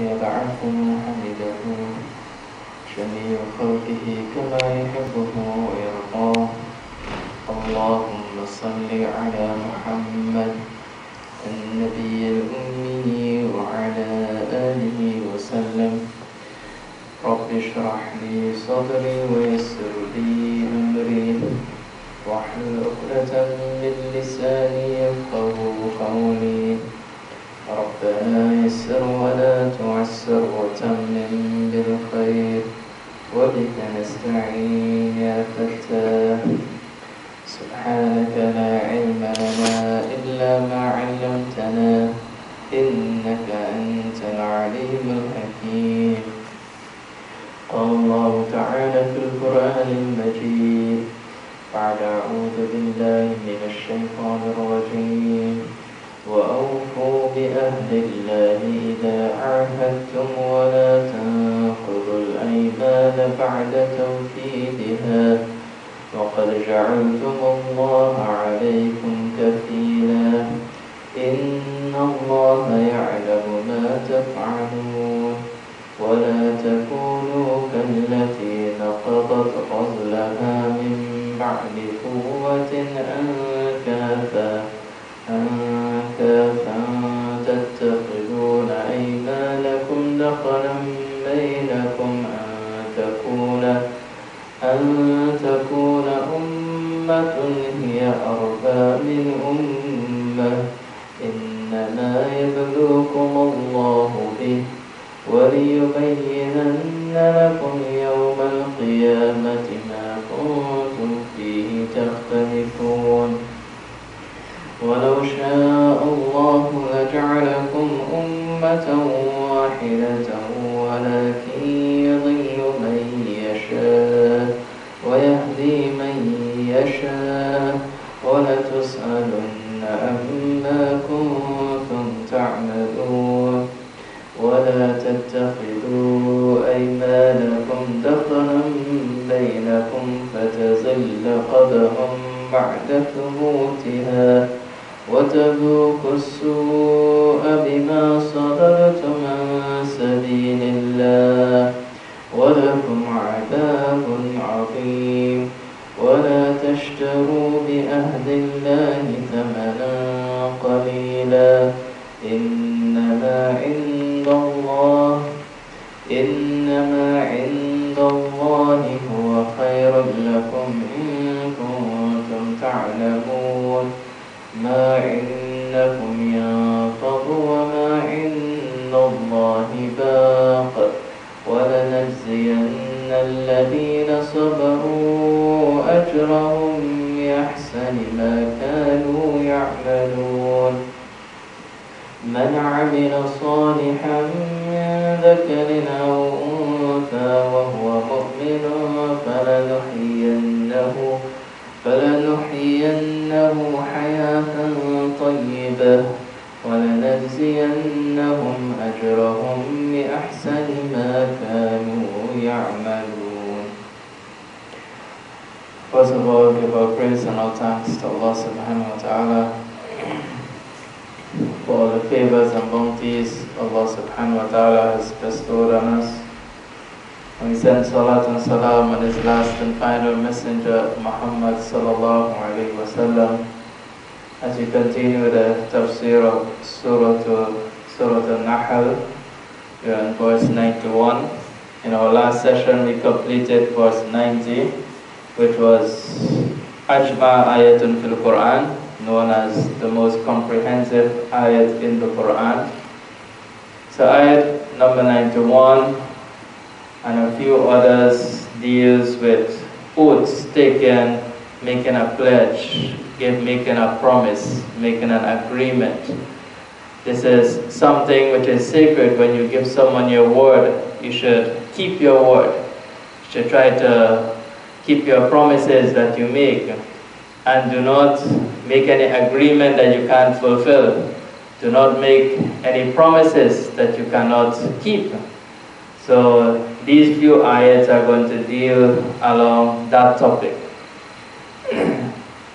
يضعف حمده جميع خلقه كما يحبه ويرضاه. اللهم صل على محمد النبي الأمي وعلى آله وسلم. رب اشرح لي صدري ويسر لي أمري. واحلل عقدة من لساني يفقه يسر ولا تعسر وتمم بالخير وبك نستعين يا فتاه سبحانك لا علم لنا إلا ما علمتنا إنك أنت العليم الحكيم. قال الله تعالى في القرآن المجيد بعد أعوذ بالله من الشيطان الرجيم. بأهل الله إذا عاهدتم ولا تنقضوا الأيمان بعد توكيدها وقد جعلتم الله عليكم كفيلا. إن الله يعلم ما تفعلون. ولا تكونوا كالتي نقضت غزلها من بعد قوة أنكاثا بينكم أن تكون أن تكون أمة هي أربى من أمة. إنما يبلوكم الله به وليبينن لكم يوم القيامة ما كنتم فيه تختلفون. ولو شاء الله لجعلكم أمة واحدة تتخذوا أيمانكم دخلا بينكم فتزل قدم بعد ثبوتها وتذوقوا السوء بما صدرتم عن سبيل الله ولكم عذاب عظيم ولا تشتروا بأهد الله ثمنا قليلا إنما عند الله إنما عند الله هو خير لكم إن كنتم تعلمون. ما عندكم ينفض وما عند الله باق. ولنجزين الذين صبروا أجرهم بأحسن ما كانوا يعملون. من عمل صالحا من ذكر أو أنثى وهو مؤمن فلنحيينه فلنحيينه حياة طيبة ولنجزينهم أجرهم بأحسن ما كانوا يعملون First of all, give our praise and our thanks to Allah subhanahu wa ta'ala for all the favors and bounties Allah subhanahu wa ta'ala has bestowed on us. We send salat and salam on his last and final messenger, Muhammad sallallahu alayhi wa sallam. As we continue the tafsir of Surah, to, Surah Al-Nahl, we are in verse 91. In our last session, we completed verse 90, which was Ajma Ayatun fil Quran, known as the most comprehensive ayat in the Quran. So ayat number 91 and a few others deals with oaths taken, making a pledge, making a promise, making an agreement. This is something which is sacred. When you give someone your word, you should keep your word. You should try to keep your promises that you make and do not make any agreement that you can't fulfill. Do not make any promises that you cannot keep. So these few ayats are going to deal along that topic.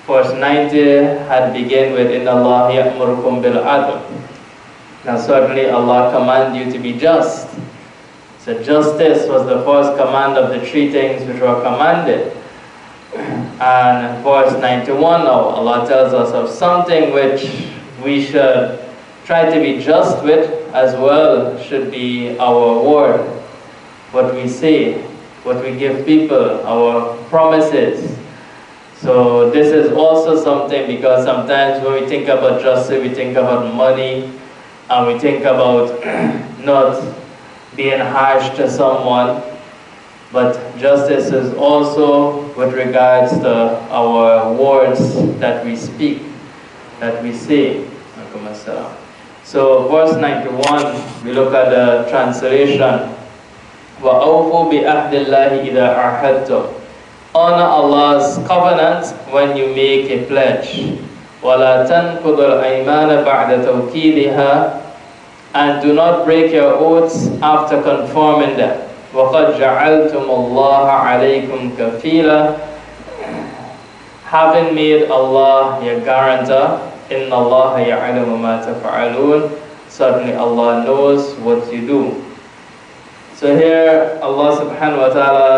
Verse 90 had begin with Inna Allah ya'murukum bil adl. Now certainly Allah command you to be just. So justice was the first command of the three things which were commanded. And verse 91 now, Allah tells us of something which we should try to be just with as well should be our word, what we say, what we give people, our promises. So this is also something because sometimes when we think about justice, we think about money, and we think about not being harsh to someone, but justice is also with regards to our words that we speak, that we say. So verse 91, we look at the translation. وَأَوْفُوا بِأَهْدِ اللَّهِ إِذَا أَعْهَدْتُمْ Honor Allah's covenant when you make a pledge. وَلَا تَنْقُضُ الْأَيْمَانَ بَعْدَ تَوْكِيدِهَا And do not break your oaths after conforming them. وَقَدْ جَعَلْتُمُ اللَّهَ عَلَيْكُمْ كَفِيلًا Having made Allah your guarantor, إِنَّ اللَّهَ يَعْلَمُ مَا تَفْعَلُونَ Certainly Allah knows what you do. So here Allah subhanahu wa ta'ala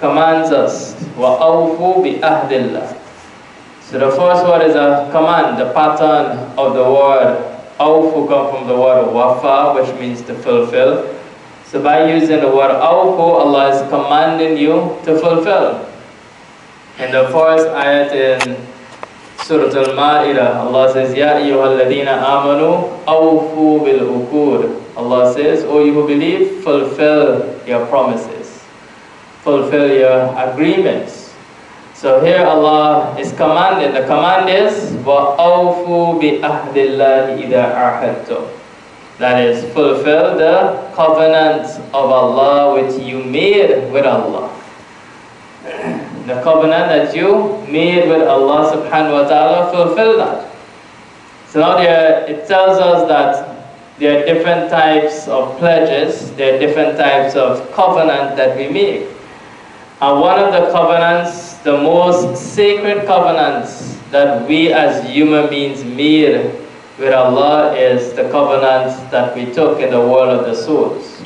commands us, وَأَوْفُوا بِأَهْدِ اللَّهِ So the first word is a command, the pattern of the word. Awfu comes from the word wafa, which means to fulfill. So by using the word awfu, Allah is commanding you to fulfill. In the first ayat in Surah Al-Ma'idah, Allah says, Ya ayyuhalladhina amanu awfu bil uqud. Allah says, O you who believe, fulfill your promises. Fulfill your agreements. So here Allah is commanding. The command is وَأَوْفُوا بِأَهْدِ اللَّهِ إِذَا أَعْهَدْتُمْ That is, fulfill the covenant of Allah which you made with Allah. The covenant that you made with Allah subhanahu wa ta'ala, fulfill that. So now there, it tells us that there are different types of pledges, there are different types of covenant that we make. And one of the covenants, the most sacred covenants that we as human beings made with Allah is the covenant that we took in the world of the souls.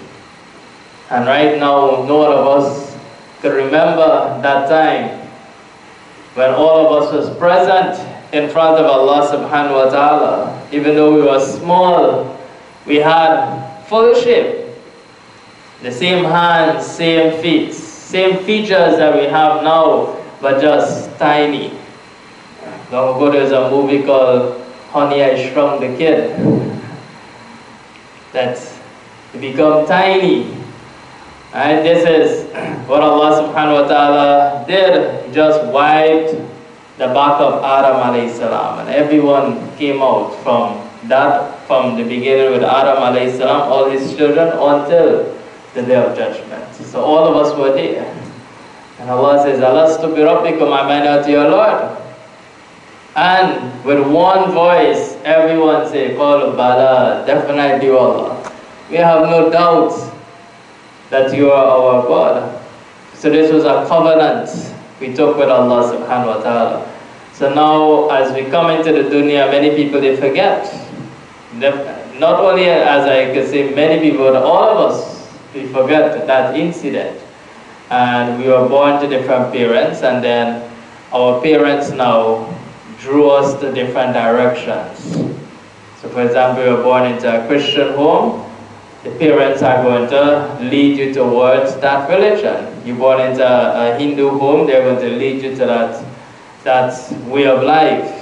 And right now, no one of us could remember that time when all of us was present in front of Allah subhanahu wa ta'ala. Even though we were small, we had full shape. The same hands, same feet, same features that we have now, but just tiny. Long ago there's a movie called Honey, I Shrunk the Kid. That become tiny. And this is what Allah subhanahu wa ta'ala did. Just wiped the back of Adam alayhi salam. And everyone came out from that, from the beginning with Adam alayhi salam, all his children, until the day of judgment. So all of us were there. And Allah says, "Allah Alastu bi rabbikum, am I not your Lord? And with one voice, everyone say, Qalu Bala, definitely Allah. We have no doubt that you are our God. So this was a covenant we took with Allah subhanahu wa ta'ala. So now as we come into the dunya, many people they forget. Not only as I can say many people, all of us we forget that incident. And we were born to different parents, and then our parents now drew us to different directions. So, for example, we were born into a Christian home, the parents are going to lead you towards that religion. You're born into a, Hindu home, they're going to lead you to that, that way of life.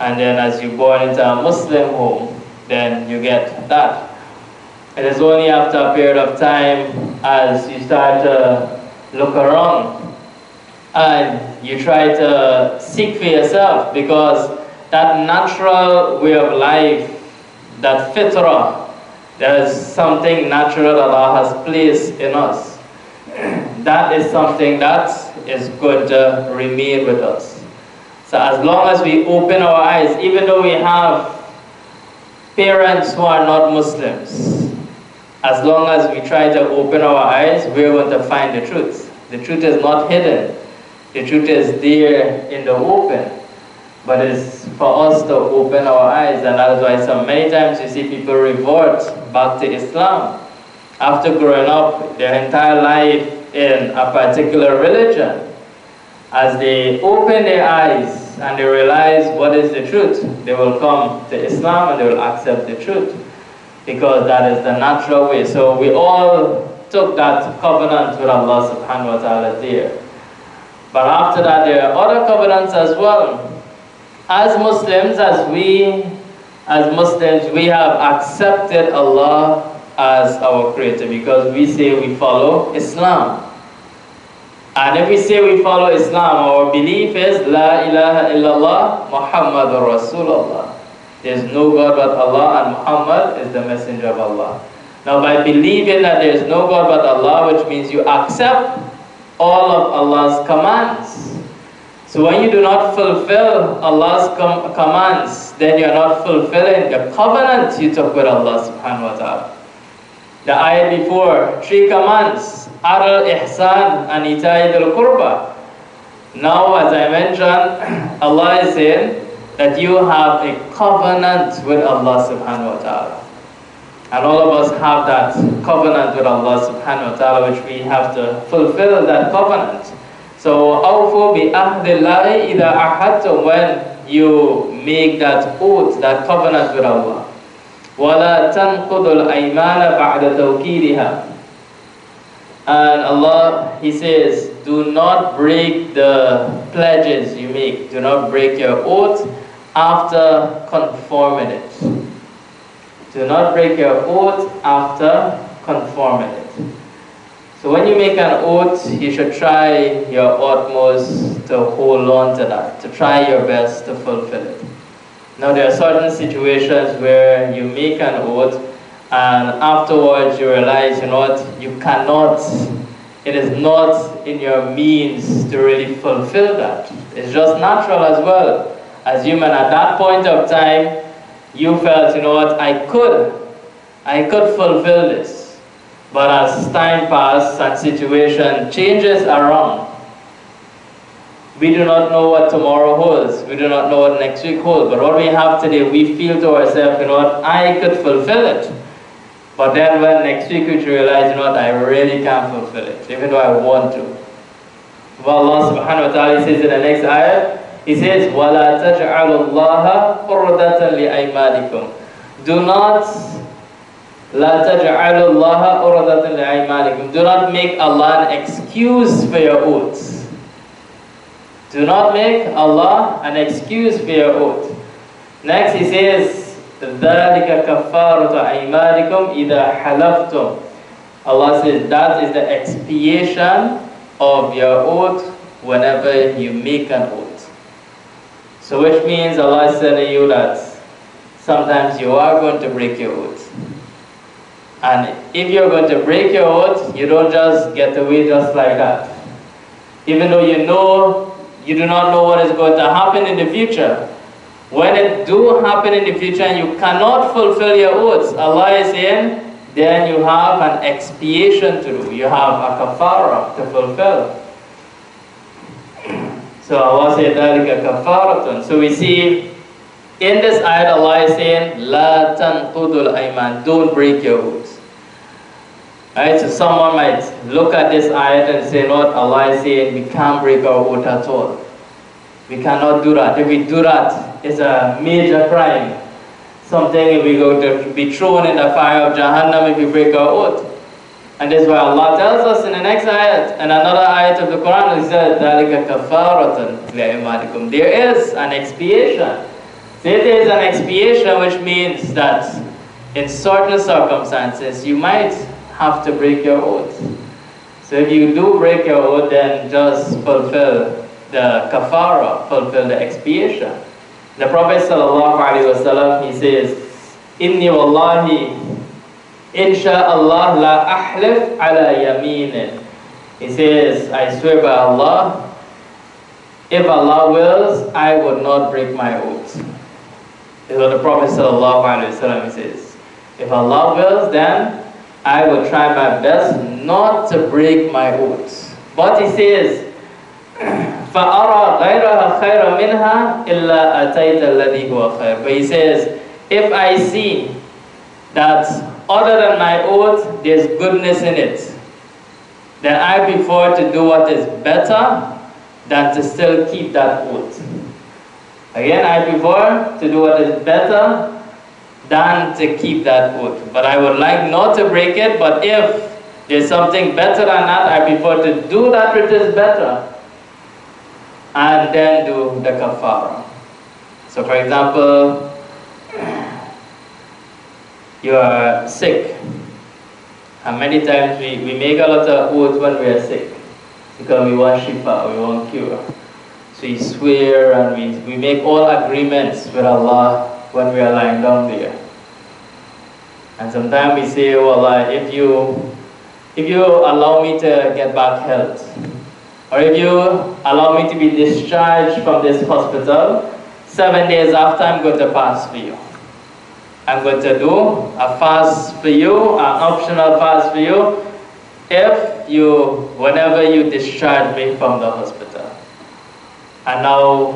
And then as you're born into a Muslim home, then you get that. It is only after a period of time as you start to look around and you try to seek for yourself because that natural way of life, that fitrah, there's something natural Allah has placed in us. That is something that is going to remain with us. So as long as we open our eyes, even though we have parents who are not Muslims, as long as we try to open our eyes, we're going to find the truth. The truth is not hidden. The truth is there in the open. But it's for us to open our eyes, and that's why so many times you see people revert back to Islam after growing up their entire life in a particular religion. As they open their eyes and they realize what is the truth, they will come to Islam and they will accept the truth because that is the natural way. So we all took that covenant with Allah subhanahu wa ta'ala there. But after that, there are other covenants as well as Muslims, as we, as Muslims, we have accepted Allah as our creator because we say we follow Islam. And if we say we follow Islam, our belief is La ilaha illallah Muhammadur Rasulullah. There's no God but Allah and Muhammad is the messenger of Allah. Now by believing that there is no God but Allah, which means you accept all of Allah's commands. So when you do not fulfill Allah's com commands, then you're not fulfilling the covenant you took with Allah subhanahu wa ta'ala. The ayah before, three commands, Adal Ihsan and Ita'id al-Qurba. Now as I mentioned, Allah is saying that you have a covenant with Allah subhanahu wa ta'ala. And all of us have that covenant with Allah subhanahu wa ta'ala which we have to fulfill that covenant. So, awfu bi ahdillahi ida ahadtum when you make that oath, that covenant with Allah. وَلَا تَنْقُضُ الْأَيْمَانَ بَعْدَ تَوْكِيدِهَا And Allah, He says, do not break the pledges you make. Do not break your oath after conforming it. Do not break your oath after conforming it. So when you make an oath, you should try your utmost to hold on to that, to try your best to fulfill it. Now there are certain situations where you make an oath and afterwards you realize, you know what, you cannot, it is not in your means to really fulfill that. It's just natural as well. As human, at that point of time, you felt, you know what, I could, I could fulfill this. But as time passes and situation changes around, we do not know what tomorrow holds. We do not know what next week holds. But what we have today, we feel to ourselves, you know what, I could fulfill it. But then when next week we realize, you know what, I really can't fulfill it, even though I want to. Well, Allah subhanahu wa ta'ala says in the next ayah, He says, وَلَا تَجْعَلُوا اللَّهَ قُرْدَةً لِأَيْمَانِكُمْ Do not La taj'alullaha uradatan li'aymanikum. Do not make Allah an excuse for your oaths. Do not make Allah an excuse for your oath. Next he says, ذَلِكَ كَفَّارُةُ أَيْمَانِكُمْ إِذَا حَلَفْتُمْ Allah says that is the expiation of your oath whenever you make an oath. So which means Allah is telling you that sometimes you are going to break your oath. And if you're going to break your oath, you don't just get away just like that. Even though you know, you do not know what is going to happen in the future. When it do happen in the future and you cannot fulfill your oaths, Allah is saying, then you have an expiation to do. You have a kafara to fulfill. So Allah said, ذَلِكَ كَفَارَةٌ So we see in this ayat, Allah is saying, La tanqudul ayman, don't break your oaths. Right, so someone might look at this ayat and say, Lord, Allah is saying, we can't break our oath at all. We cannot do that. If we do that, it's a major crime. Something if we go to be thrown in the fire of Jahannam if we break our oath. And that's why Allah tells us in the next ayat, and another ayat of the Quran, is that There is an expiation there is an expiation which means that in certain circumstances you might have to break your oath. So if you do break your oath, then just fulfill the kafara, fulfill the expiation. The Prophet ﷺ, he says, Inni wallahi, insha'Allah la ahlif ala yaminin. He says, I swear by Allah, if Allah wills, I would not break my oath is what the Prophet ﷺ says. If Allah wills, then I will try my best not to break my oaths. But he says, فَأَرَى غَيْرَهَا خَيْرًا مِنْهَا إِلَّا أَتَيْتَ الَّذِي هُوَ خَيْرٌ But he says, if I see that other than my oath, there's goodness in it, then I prefer to do what is better than to still keep that oath. Again, I prefer to do what is better than to keep that oath. But I would like not to break it, but if there's something better than that, I prefer to do that which is better and then do the kafara. So for example, you are sick. And many times we, we make a lot of oaths when we are sick because we want shifa, we want cure. So we swear and we, we make all agreements with Allah when we are lying down there. And sometimes we say, well, Allah, if you, if you allow me to get back health, or if you allow me to be discharged from this hospital, seven days after I'm going to fast for you. I'm going to do a fast for you, an optional fast for you, if you, whenever you discharge me from the hospital. And now,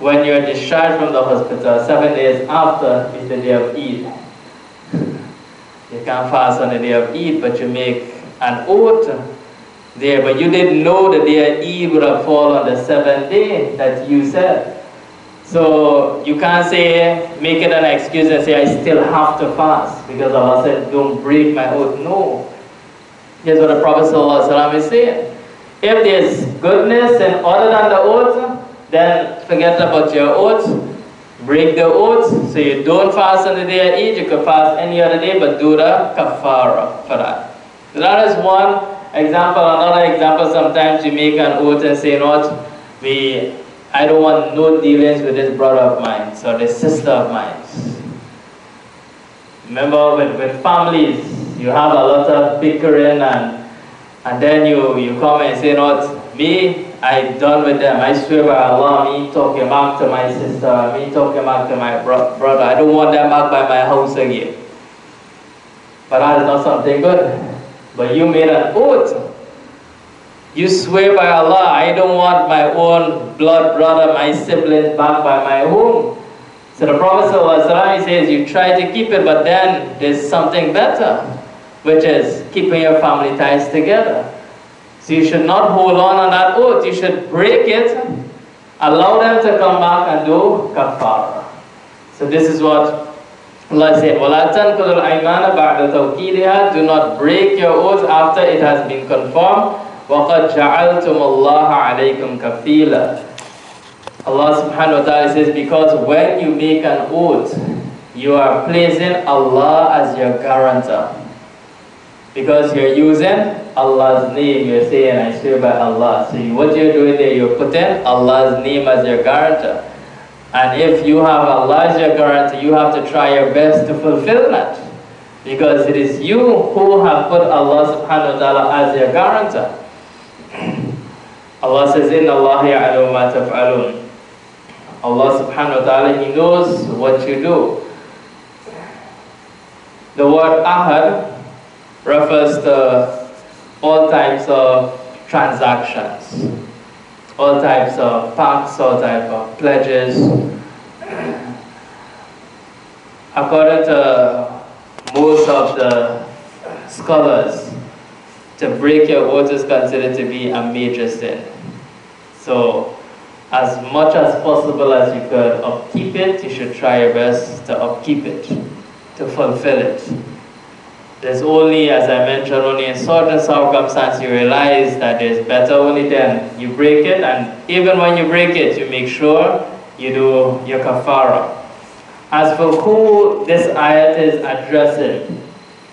when you're discharged from the hospital, seven days after is the day of Eid. You can't fast on the day of Eid, but you make an oath there. But you didn't know the day of Eid would have fallen on the seventh day that you said. So you can't say, make it an excuse and say, I still have to fast because Allah said, don't break my oath. No. Here's what the Prophet ﷺ is saying. If there's goodness and other than the oath, then forget about your oath. Break the oath so you don't fast on the day of Eid. You can fast any other day, but do the kafara for that. So that is one example. Another example, sometimes you make an oath and say, not, we I don't want no dealings with this brother of mine or this sister of mine. Remember, with, with families, you have a lot of bickering and and then you, you come and say, not me, I done with them. I swear by Allah, me talking back to my sister, me talking back to my bro brother. I don't want them back by my house again. But that is not something good. But you made an oath you swear by Allah, I don't want my own blood brother, my siblings back by my home. So the Prophet ﷺ says, you try to keep it, but then there's something better, which is keeping your family ties together. So you should not hold on on that oath. You should break it, allow them to come back and do kafara. So this is what Allah said, وَلَا تَنْقُلُ الْأَيْمَانَ بَعْدَ تَوْكِيدِهَا Do not break your oath after it has been confirmed. وَقَدْ جَعَلْتُمُ اللَّهَ عَلَيْكُمْ كَفِيلًا Allah subhanahu wa ta'ala says, because when you make an oath, you are placing Allah as your guarantor. Because you're using Allah's name, you're saying, I swear by Allah. So what you're doing there, you're putting Allah's name as your guarantor. And if you have Allah as your guarantor, you have to try your best to fulfill that. Because it is you who have put Allah subhanahu wa ta'ala as your guarantor. Allah says, in Allah ya'lamu ma taf'alun. Allah subhanahu wa ta'ala, He knows what you do. The word ahad refers to all types of transactions, all types of pacts, all types of pledges. According to most of the scholars, to break your oath is considered to be a major sin. So, as much as possible as you could upkeep it, you should try your best to upkeep it, to fulfill it. There's only, as I mentioned, only in certain circumstances you realize that there's better only then you break it, and even when you break it, you make sure you do your kafara. As for who this ayat is addressing,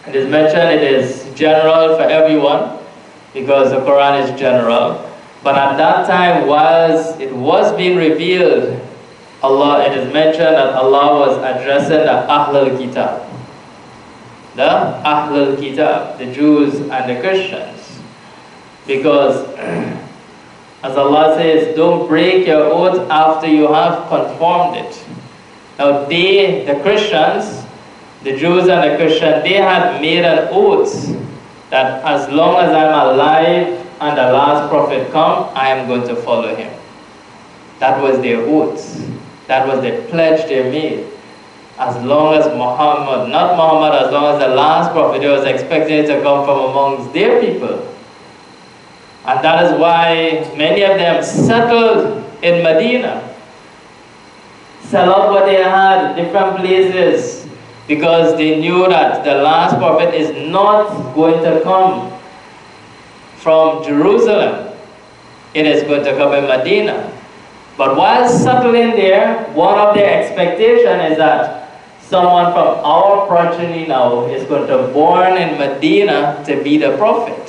it is mentioned it is general for everyone because the Quran is general. But at that time, whilst it was being revealed, Allah, it is mentioned that Allah was addressing the Ahlul Kitab. The Ahlul Kitab, the Jews and the Christians. Because, as Allah says, don't break your oath after you have confirmed it. Now they, the Christians, the Jews and the Christians, they had made an oath that as long as I'm alive, and the last prophet come, I am going to follow him. That was their oath. That was the pledge they made. As long as Muhammad, not Muhammad, as long as the last prophet, they was expecting to come from amongst their people. And that is why many of them settled in Medina. Sell out what they had, different places, because they knew that the last prophet is not going to come from Jerusalem. It is going to come in Medina. But while settling there, one of their expectation is that someone from our progeny now is going to born in Medina to be the prophet.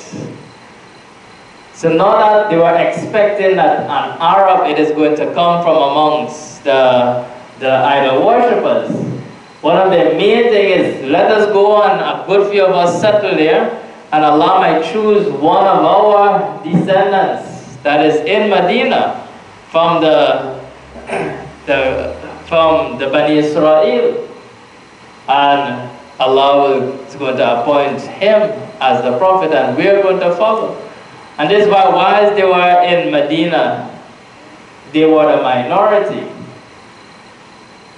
So now that they were expecting that an Arab it is going to come from amongst the, the idol worshippers, one of the main thing is let us go and a good few of us settle there and Allah might choose one of our descendants that is in Medina from the, the from the Bani Israel and Allah is going to appoint him as the prophet and we are going to follow. And this is why whilst they were in Medina, they were a minority.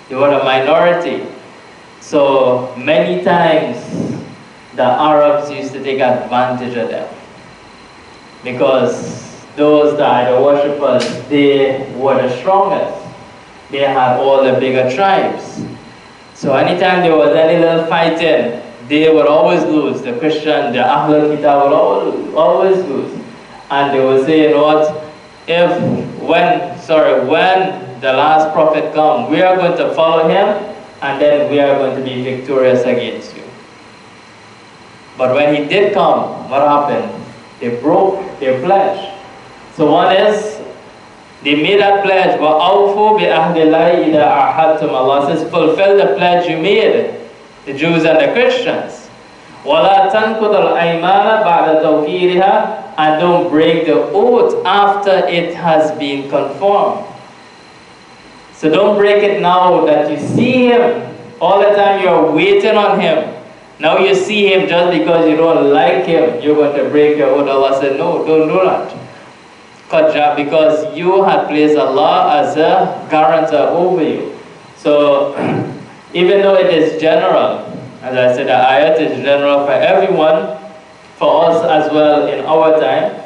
They were a minority. So many times the Arabs used to take advantage of them. Because those that are the worshippers, they were the strongest. They had all the bigger tribes. So anytime there was any little fighting, they would always lose. The Christian, the Ahlul Kitab would always, lose. And they would say, you know what, if, when, sorry, when the last prophet comes, we are going to follow him, and then we are going to be victorious against you. But when he did come, what happened? They broke their pledge. So one is, they made a pledge. Allah says, fulfill the pledge you made, the Jews and the Christians. And don't break the oath after it has been confirmed. So don't break it now that you see him. All the time you're waiting on him. Now you see him just because you don't like him, you're going to break your oath. Allah said, no, don't do that. Because you had placed Allah as a guarantor over you. So even though it is general, as I said, the ayat is general for everyone, for us as well in our time,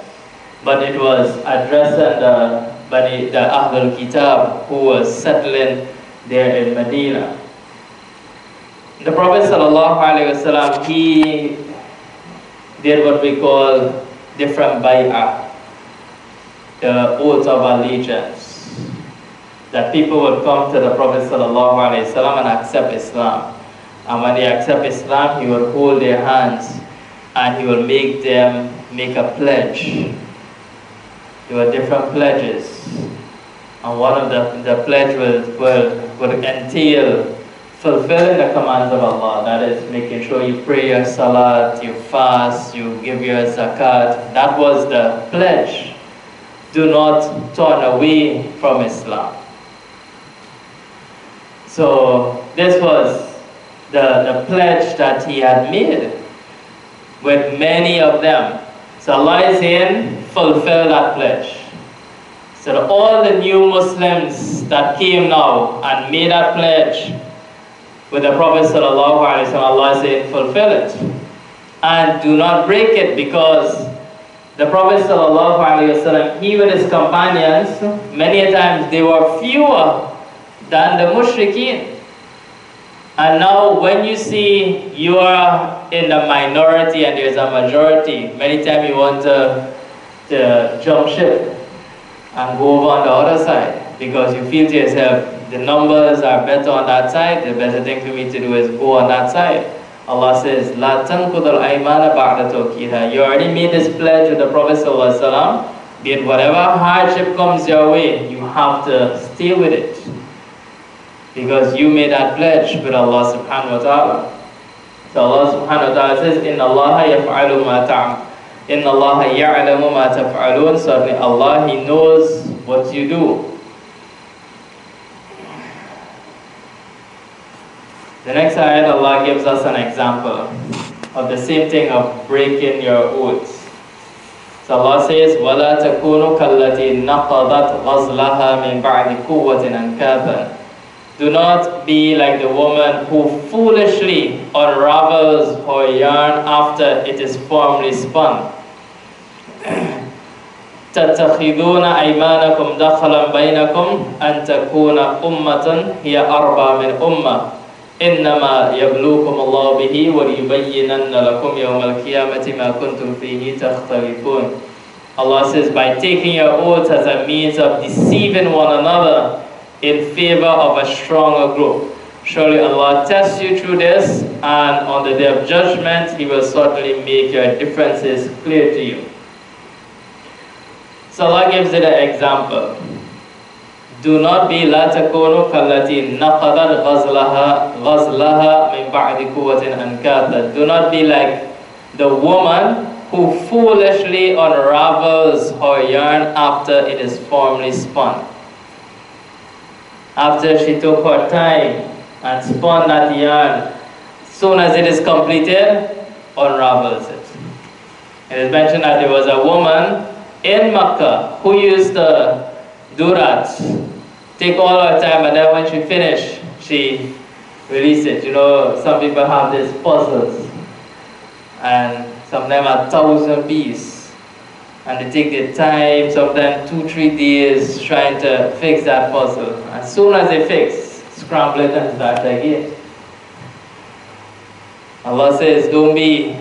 but it was the Bani, the Ahlul Kitab who was settling there in Medina. The Prophet ﷺ, he did what we call different bay'ah, the oath of allegiance. That people would come to the Prophet ﷺ and accept Islam. And when they accept Islam, he will hold their hands and he will make them make a pledge. There were different pledges. And one of the, the pledge will, will, will entail fulfilling the commands of Allah. That is making sure you pray your salat, you fast, you give your zakat. That was the pledge. Do not turn away from Islam. So this was the, the pledge that he had made with many of them. So Allah is saying, fulfill that pledge. So all the new Muslims that came now and made that pledge with the Prophet sallallahu alaihi wasallam, Allah said, fulfill it. And do not break it because the Prophet alaihi he his companions, many times they were fewer than the mushrikeen. And now when you see you are in the minority and there's a majority, many times you want to, to jump ship and go over on the other side because you feel to yourself, the numbers are better on that side, the better thing for me to do is go on that side. Allah says, La tanqudul aymana ba'da tawkiha. You already made this pledge with the Prophet Sallallahu that whatever hardship comes your way, you have to stay with it. Because you made that pledge with Allah subhanahu wa ta'ala. So Allah subhanahu wa ta'ala says, Inna Allah yaf'alu ma ta'am. Inna Allah ya'lamu ma taf'alun. Certainly Allah, He knows what you do. The next ayat, Allah gives us an example of the same thing of breaking your oaths. So So Allah says, وَلَا تَكُونُوا كَالَّتِي نَقَضَتْ غَزْلَهَا مِنْ بَعْدِ قُوَّةٍ أَنْكَاثًا Do not be like the woman who foolishly unravels her yarn after it is firmly spun. تتخذون أيمانكم دخلا بينكم أن تكون أمة هي أربى من أمة إنما يبلوكم الله به وليبينن لكم يوم القيامة ما كنتم فيه تختلفون Allah says, by taking your oath as a means of deceiving one another in favor of a stronger group. Surely Allah tests you through this, and on the day of judgment, He will certainly make your differences clear to you. So Allah gives it an example. Do not be لا تكونوا كالتي نقضت غزلها غزلها من بعد قوة أنكاثا. Do not be like the woman who foolishly unravels her yarn after it is firmly spun. After she took her time and spun that yarn, soon as it is completed, unravels it. It is mentioned that there was a woman in Makkah who used to do that take all her time and then when she finished, she release it. You know, some people have these puzzles and some of them are thousand bees and they take their time, sometimes two, three days trying to fix that puzzle. As soon as they fix, scramble it and start again. Allah says, don't be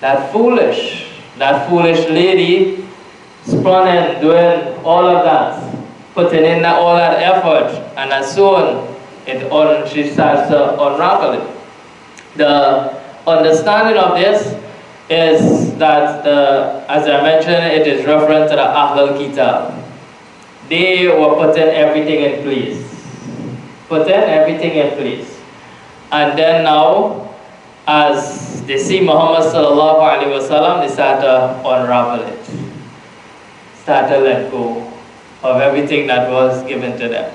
that foolish, that foolish lady spun and doing all of that putting in all that effort, and as soon it on, she starts to unravel it. The understanding of this is that, the, as I mentioned, it is referent to the Ahlul Kitab. They were putting everything in place. Putting everything in place. And then now, as they see Muhammad sallallahu alaihi wasallam, they start to unravel it. Start to let go of everything that was given to them.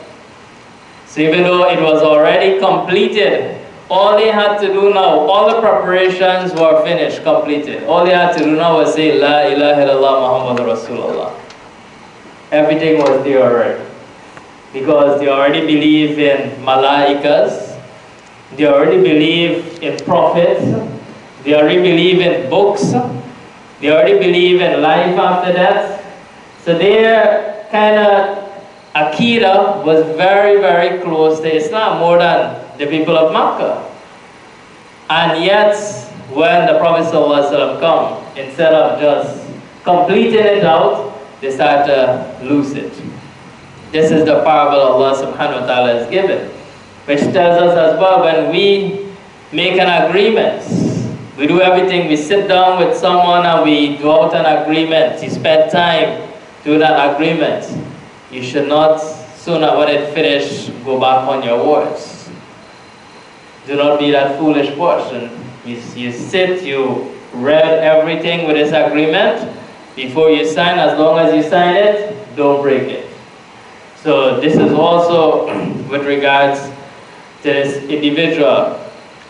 So even though it was already completed, all they had to do now, all the preparations were finished, completed. All they had to do now was say, La ilaha illallah Muhammad Rasulullah. Everything was there already. Because they already believe in malaikas, they already believe in prophets, they already believe in books, they already believe in life after death. So they're kind of Akira was very, very close to Islam, more than the people of Makkah. And yet, when the Prophet ﷺ come, instead of just completing it out, they start to lose it. This is the parable Allah subhanahu wa ta'ala has given, which tells us as well when we make an agreement, we do everything, we sit down with someone and we do out an agreement, you spend time do that agreement, you should not, soon when it finished, go back on your words. Do not be that foolish person. You, you sit, you read everything with this agreement. Before you sign, as long as you sign it, don't break it. So this is also with regards to this individual.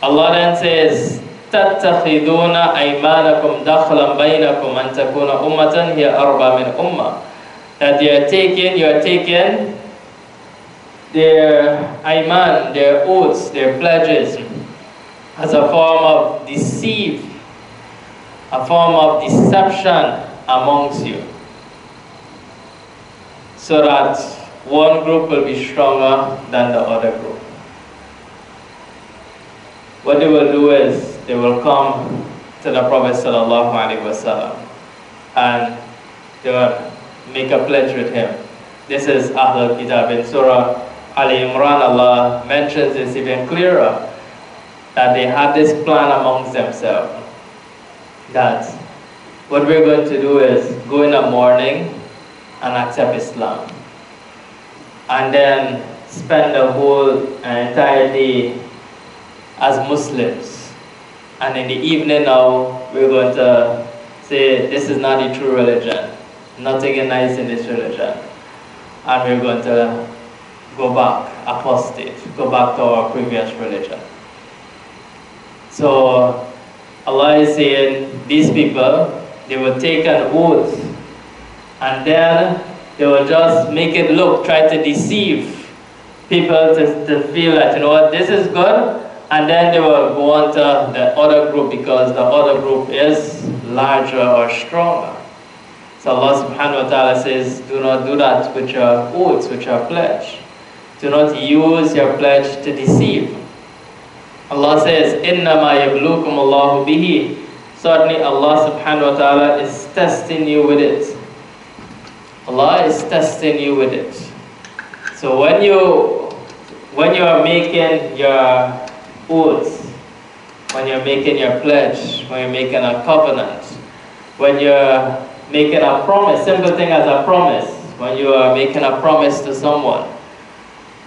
Allah then says, تتخذون أيمانكم دخلا بينكم أن تكون أمة هي أربى من أمة that they are taking, you are taking their iman, their oaths, their pledges as a form of deceit, a form of deception amongst you. So that one group will be stronger than the other group. What they will do is they will come to the Prophet sallallahu alaihi wasallam and they will make a pledge with him. This is Ahlul Kitab. In Surah Ali Imran, Allah mentions this even clearer, that they had this plan amongst themselves, that what we're going to do is go in the morning and accept Islam. And then spend the whole entire day as Muslims and in the evening now, we're going to say this is not the true religion. Nothing is nice in this religion. And we're going to go back, apostate, go back to our previous religion. So Allah is saying these people, they will take an oath and then they will just make it look, try to deceive people to, to feel that, you know what, this is good, and then they will go on to the other group because the other group is larger or stronger. So Allah subhanahu wa ta'ala says, do not do that with your oaths, with your pledge. Do not use your pledge to deceive. Allah says, إِنَّمَا يَبْلُوكُمُ اللَّهُ بِهِ Certainly Allah subhanahu wa ta'ala is testing you with it. Allah is testing you with it. So when you when you are making your oaths, when you're making your pledge, when you're making a covenant, when you're making a promise, simple thing as a promise, when you are making a promise to someone,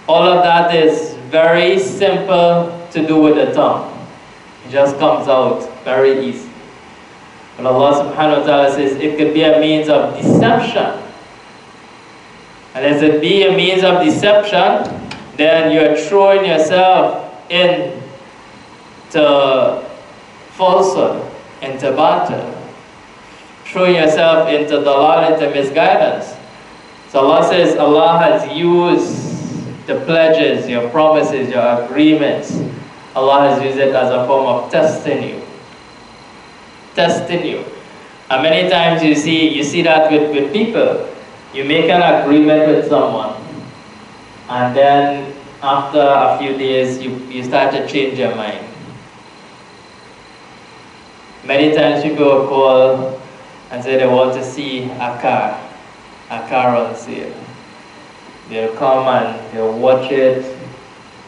all of that is very simple to do with the tongue. It just comes out very easy. But Allah subhanahu wa ta'ala says it could be a means of deception. And as it be a means of deception, then you're throwing yourself into falsehood, into batil, throwing yourself into the law and the misguidance. So Allah says Allah has used the pledges, your promises, your agreements. Allah has used it as a form of testing you. Testing you. And many times you see you see that with, with people. You make an agreement with someone and then after a few days you, you start to change your mind. Many times people call and say they want to see a car, a car on sale. They'll come and they'll watch it.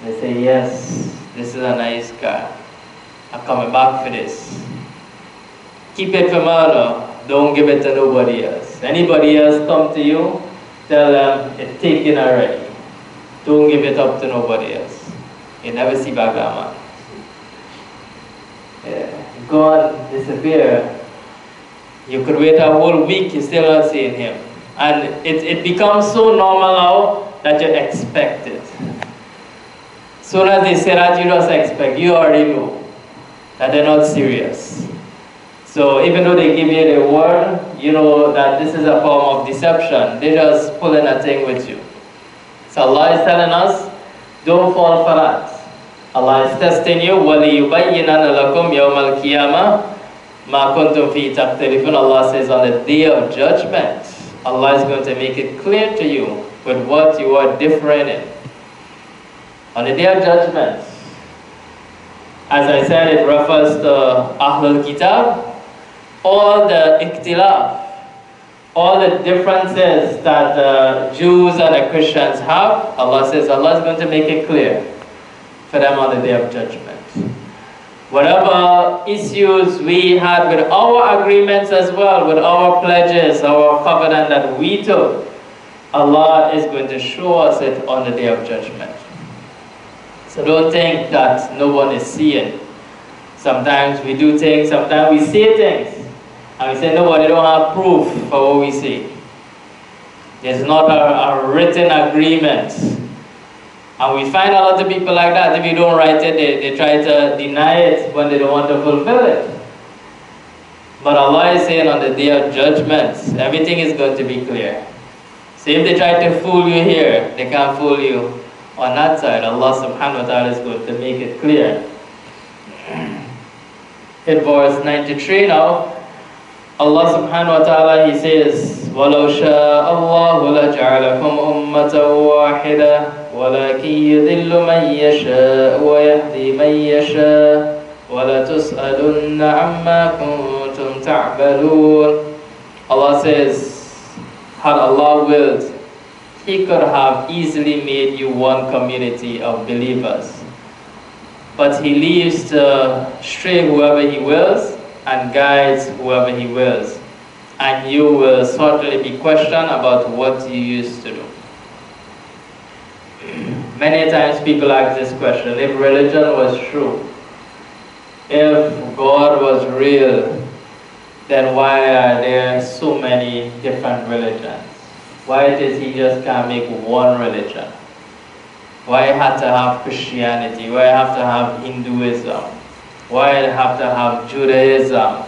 They say, yes, this is a nice car. I'm coming back for this. Keep it for Marlo. Don't give it to nobody else. Anybody else come to you, tell them it's taken already. Don't give it up to nobody else. You never see back that man. God disappear. You could wait a whole week, you still not seeing him. And it, it becomes so normal now that you expect it. Soon as they say that, you just expect, you already know that they're not serious. So even though they give you the word, you know that this is a form of deception. They're just pulling a thing with you. So Allah is telling us, don't fall for that. Allah is testing you. وَلِيُبَيِّنَنَ لَكُمْ يَوْمَ الْقِيَامَةِ مَا كُنْتُمْ فِي تَخْتَلِفُونَ Allah says on the day of judgment, Allah is going to make it clear to you with what you are different in. On the day of judgment, as I said, it refers to Ahlul Kitab, all the ikhtilaf, all the differences that the Jews and the Christians have, Allah says Allah is going to make it clear for them on the day of judgment. Whatever issues we had with our agreements as well, with our pledges, our covenant that we took, Allah is going to show us it on the day of judgment. So don't think that no one is seeing. Sometimes we do things, sometimes we say things, and we say, no, but they don't have proof for what we say. There's not a, a written agreement and we find a lot of people like that. If you don't write it, they, they try to deny it when they don't want to fulfill it. But Allah is saying on the day of judgment, everything is going to be clear. So if they try to fool you here, they can't fool you on that side. Allah subhanahu wa ta'ala is going to make it clear. In verse 93 now, Allah subhanahu wa ta'ala he says, وَلَوْ شَاءَ اللَّهُ لَجَعَلَكُمْ أُمَّةً وَاحِدَةً ولكن يذل من يشاء ويهدي من يشاء ولتسألن عما كنتم تعملون Allah says, had Allah willed, He could have easily made you one community of believers. But He leaves to stray whoever He wills and guides whoever He wills. And you will certainly be questioned about what you used to do. Many times people ask this question, if religion was true, if God was real, then why are there so many different religions? Why does he just can't make one religion? Why have to have Christianity? Why have to have Hinduism? Why have to have Judaism?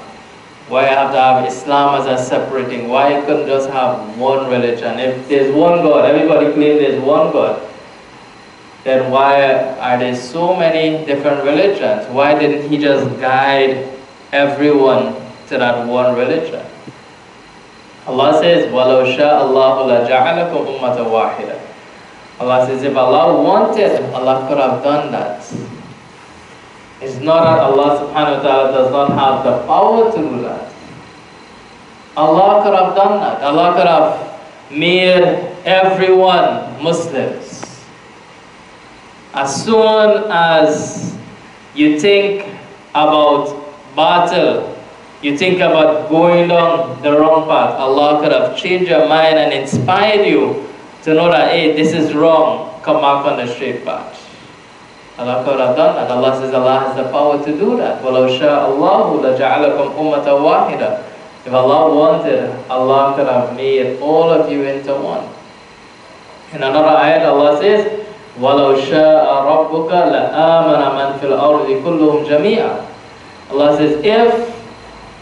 Why have to have Islam as a separating? Why couldn't just have one religion? If there's one God, everybody claims there's one God, then why are there so many different religions? Why didn't he just guide everyone to that one religion? Allah says, وَلَوْ شَاءَ اللَّهُ لَجَعَلَكُمْ أُمَّةً وَاحِدًا Allah says, if Allah wanted, Allah could have done that. It's not that Allah subhanahu wa ta'ala does not have the power to do that. Allah could have done that. Allah could have made everyone Muslims. As soon as you think about batil, you think about going down the wrong path, Allah could have changed your mind and inspired you to know that, hey, this is wrong, come back on the straight path. Allah could have done that. Allah says Allah has the power to do that. if Allah wanted, Allah could have made all of you into one. In another ayat, Allah says, Walau syaa rabbuka la amana man fil ardi kulluhum jami'a. Allah says, if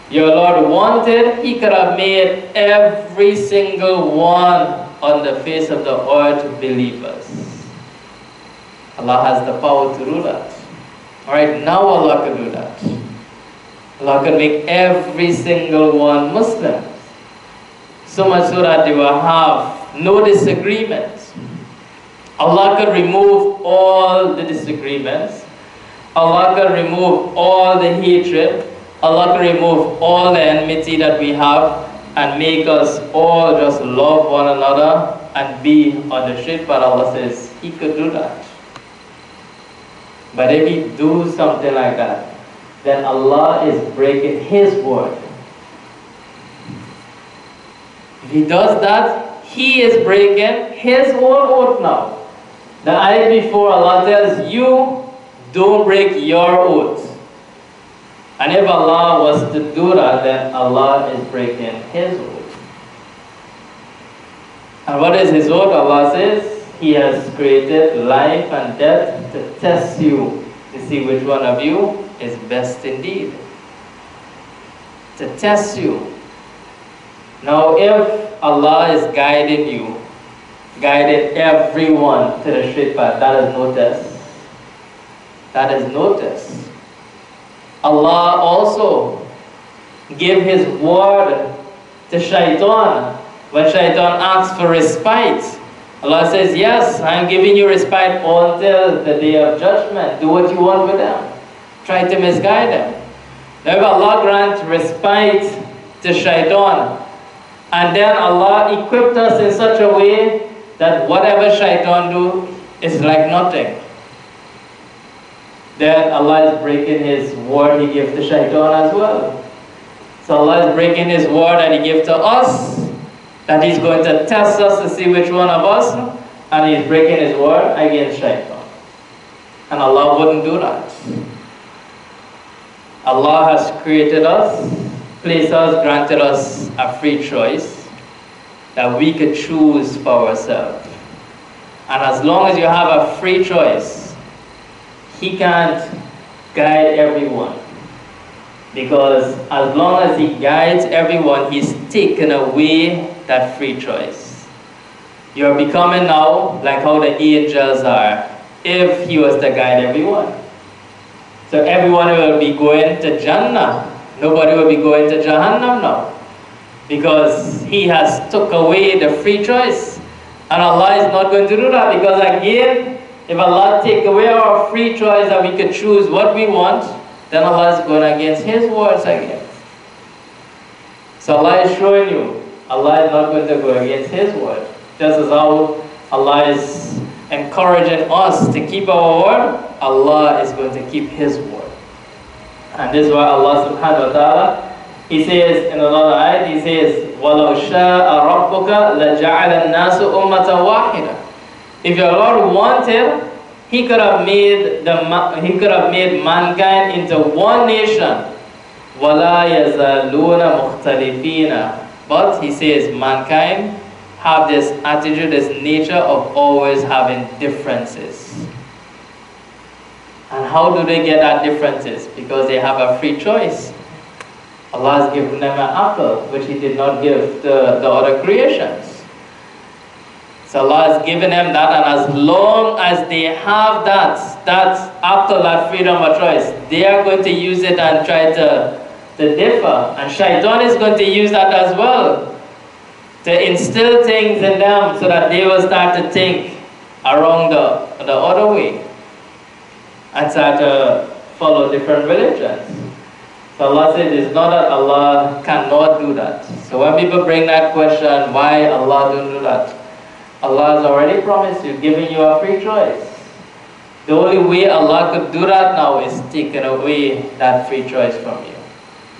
your Lord wanted, He could have made every single one on the face of the earth believers. Allah has the power to do that. Alright, now Allah can do that. Allah can make every single one Muslim. So much so that they will have no disagreements. Allah can remove all the disagreements. Allah can remove all the hatred. Allah can remove all the enmity that we have and make us all just love one another and be on the street. But Allah says He could do that. But if we do something like that, then Allah is breaking His word. If He does that, He is breaking His own oath now. The ayat before Allah tells you, don't break your oath. And if Allah was to do that, then Allah is breaking His oath. And what is His oath? Allah says, he has created life and death to test you, to see which one of you is best indeed. To test you. Now, if Allah is guiding you, guiding everyone to the straight path, that is no test. That is no test. Allah also gave His word to Shaitan when Shaitan asked for respite. Allah says, yes, I am giving you respite until the day of judgment. Do what you want with them. Try to misguide them. If Allah grant respite to shaitan, and then Allah equipped us in such a way that whatever shaitan do is like nothing. Then Allah is breaking his word he gave to shaitan as well. So Allah is breaking his word that he gave to us that he's going to test us to see which one of us, and he's breaking his word against shaitan. And Allah wouldn't do that. Allah has created us, placed us, granted us a free choice that we could choose for ourselves. And as long as you have a free choice, He can't guide everyone. Because as long as He guides everyone, He's taken away that free choice. You're becoming now like how the angels are if he was to guide everyone. So everyone will be going to Jannah. Nobody will be going to Jahannam now. Because he has took away the free choice. And Allah is not going to do that because again, if Allah take away our free choice that we could choose what we want, then Allah is going against His words again. So Allah is showing you Allah is not going to go against His word. Just as how Allah is encouraging us to keep our word, Allah is going to keep His word. And this is why Allah subhanahu wa ta'ala, He says in another ayat, He says, وَلَوْ شَاءَ رَبُّكَ لَجَعَلَ النَّاسُ أُمَّةً وَاحِدًا If your Lord wanted, He could have made the He could have made mankind into one nation. وَلَا يَزَالُونَ مُخْتَلِفِينَ but he says mankind have this attitude, this nature of always having differences. And how do they get that differences? Because they have a free choice. Allah has given them an apple, which He did not give the, the other creations. So Allah has given them that, and as long as they have that, that apple, that freedom of choice, they are going to use it and try to, to differ. And Shaitan is going to use that as well to instill things in them so that they will start to think around the, the other way and start to follow different religions. So Allah says it's not that Allah cannot do that. So when people bring that question, why Allah don't do that? Allah has already promised you, giving you a free choice. The only way Allah could do that now is taking away that free choice from you.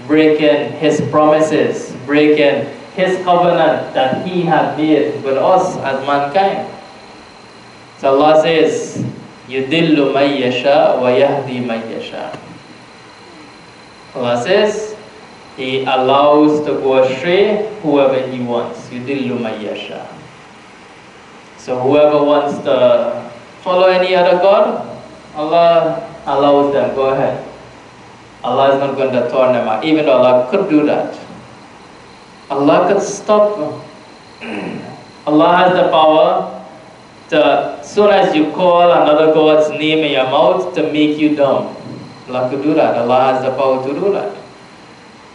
Breaking His promises, breaking His covenant that He had made with us as mankind. So Allah says, يُدِلُّ مَن يَشَاءُ وَيَهْدِي مَن يَشَاءُ Allah says, He allows to go astray whoever He wants. Yudillu mayyasha. So whoever wants to follow any other God, Allah allows them. Go ahead. Allah is not going to turn them out, even though Allah could do that. Allah could stop them. Allah has the power to, as soon as you call another God's name in your mouth, to make you dumb. Allah could do that. Allah has the power to do that.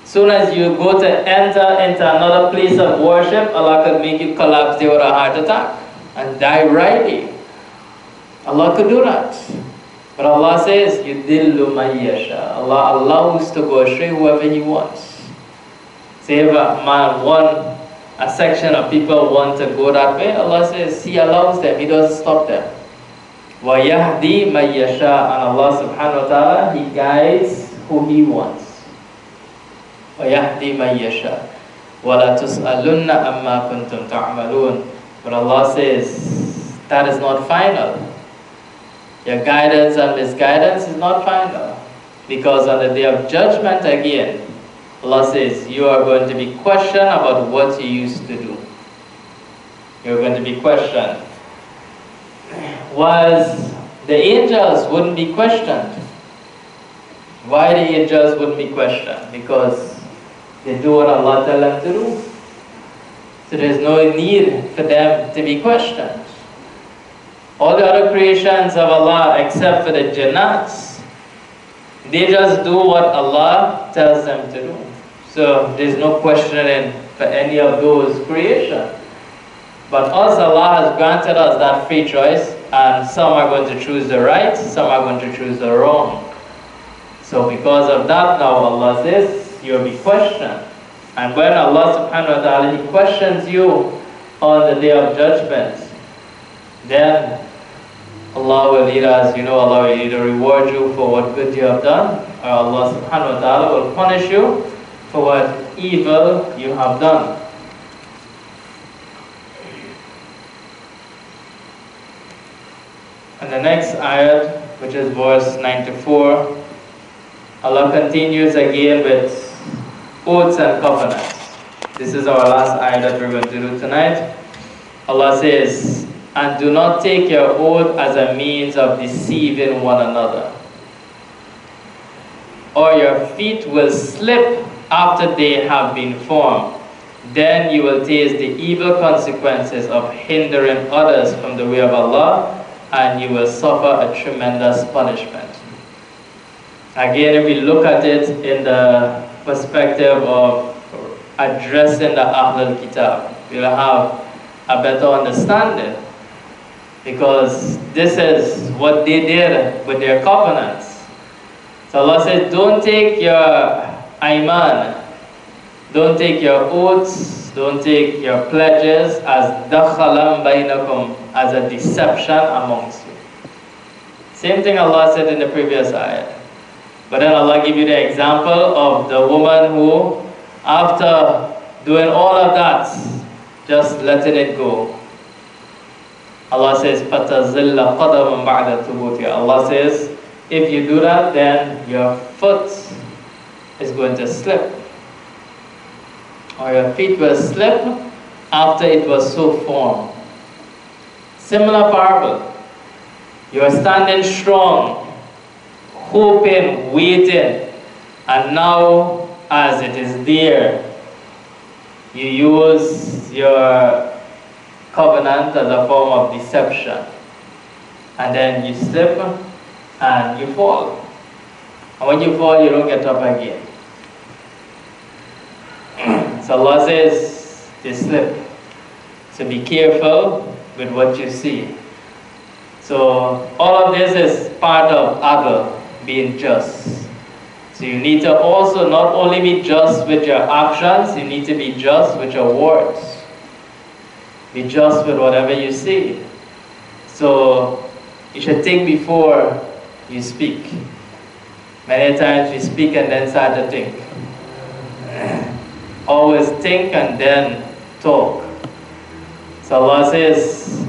Soon as you go to enter into another place of worship, Allah could make you collapse there with a heart attack and die right rightly. Allah could do that. But Allah says, Yudillu mayyasha. Allah allows to go astray whoever He wants. Say if a man, one, a section of people want to go that way, Allah says He allows them, He doesn't stop them. Wayahdi mayyasha and Allah subhanahu wa ta'ala, He guides who He wants. مَن يَشَاءَ وَلَا تُسْأَلُنَّ amma كُنْتُمْ تَعْمَلُونَ But Allah says, that is not final. Your guidance and misguidance is not final. Because on the day of judgment again, Allah says, you are going to be questioned about what you used to do. You're going to be questioned was the angels wouldn't be questioned. Why the angels wouldn't be questioned? Because they do what Allah tells them to do. So there's no need for them to be questioned. All the other creations of Allah, except for the jannats, they just do what Allah tells them to do. So there's no questioning for any of those creations. But us, Allah has granted us that free choice, and some are going to choose the right, some are going to choose the wrong. So because of that, now Allah says, you'll be questioned. And when Allah subhanahu wa ta'ala, He questions you on the day of judgment, then Allah will either, as you know, Allah will either reward you for what good you have done, or Allah subhanahu wa ta'ala will punish you for what evil you have done. And the next ayat, which is verse 94, Allah continues again with oaths and covenants. This is our last ayat that we're going to do tonight. Allah says, And do not take your oath as a means of deceiving one another. Or your feet will slip after they have been formed. Then you will taste the evil consequences of hindering others from the way of Allah and you will suffer a tremendous punishment. Again, if we look at it in the perspective of addressing the Ahlul Kitab, we'll have a better understanding because this is what they did with their covenants. So Allah says, don't take your iman, don't take your oaths, don't take your pledges as dakhalam bainakum, as a deception amongst you. Same thing Allah said in the previous ayat. But then Allah give you the example of the woman who, after doing all of that, just letting it go. Allah says, فَتَزِلَّ قَدَمًا بَعْدَ تُبُوتِهَا Allah says, if you do that, then your foot is going to slip or your feet will slip after it was so formed. Similar parable. You are standing strong, hoping, waiting, and now as it is there, you use your covenant as a form of deception. And then you slip and you fall. And when you fall, you don't get up again. So Allah says, you slip. So be careful with what you see. So all of this is part of adl, being just. So you need to also not only be just with your actions, you need to be just with your words. Be just with whatever you see. So you should think before you speak. Many times we speak and then start to think. Always think and then talk. So Allah says,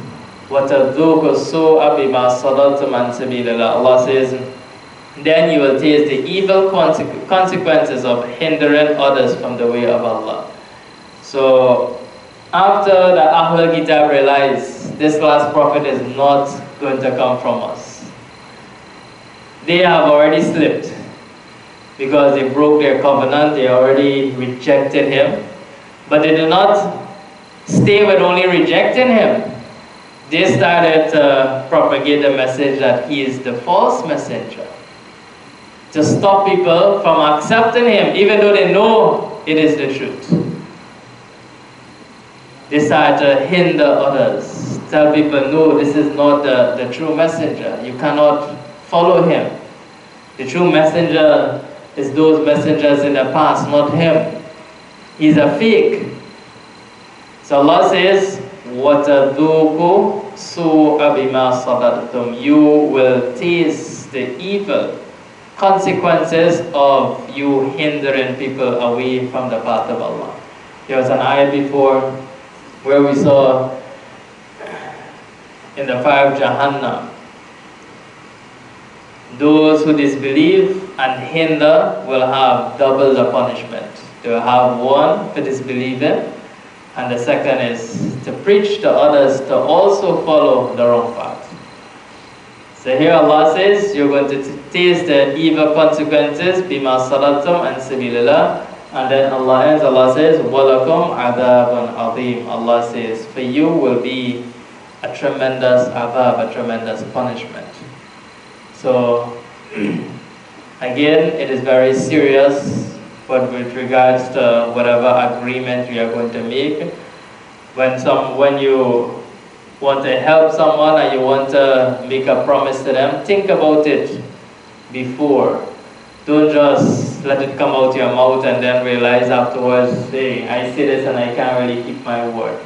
وَتَذُوقُ السُّوءَ بِمَا صَدَرْتُمْ عَنْ سَبِيلِ Allah says, then you will taste the evil consequences of hindering others from the way of Allah. So after the Ahlul Kitab realized this last prophet is not going to come from us, they have already slipped because they broke their covenant, they already rejected him. But they did not stay with only rejecting him. They started to propagate the message that he is the false messenger to stop people from accepting him even though they know it is the truth. They start to hinder others, tell people, no, this is not the, the true messenger. You cannot follow him. The true messenger is those messengers in the past, not him. He's a fake. So Allah says, وَتَذُوقُ سُوءَ بِمَا صَدَرْتُمْ You will taste the evil consequences of you hindering people away from the path of Allah. There was an ayah before where we saw in the fire of Jahannam, those who disbelieve and hinder will have double the punishment. They will have one for disbelieving, and the second is to preach to others to also follow the wrong path. So here Allah says, you're going to taste the evil consequences, bima salatum and sabilillah. And then Allah ends, Allah says, walakum adabun azim. Allah says, for you will be a tremendous adab, a tremendous punishment. So, again, it is very serious, but with regards to whatever agreement we are going to make, when some, when you want to help someone and you want to make a promise to them, think about it before. Don't just let it come out your mouth and then realize afterwards, hey, I say this and I can't really keep my word.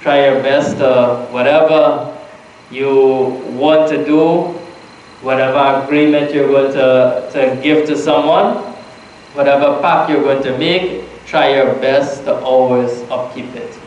Try your best to, whatever you want to do, whatever agreement you're going to, to give to someone, whatever pact you're going to make, try your best to always upkeep it.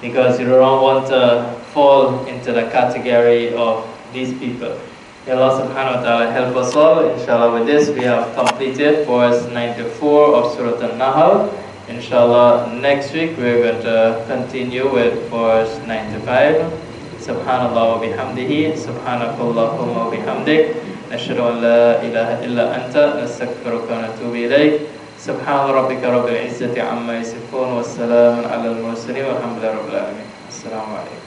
Because you don't want to fall into the category of these people. May Allah subhanahu wa ta'ala help us all. Inshallah with this we have completed verse 94 of Surah Al-Nahl. Inshallah next week we're going to continue with verse 95. Subhanallah wa bihamdihi, subhanakallahumma wa bihamdik. نشهد أن لا إله إلا أنت نستغفرك ونتوب إليك سبحان ربك رب العزة عما يصفون والسلام على المرسلين والحمد لله رب العالمين السلام عليكم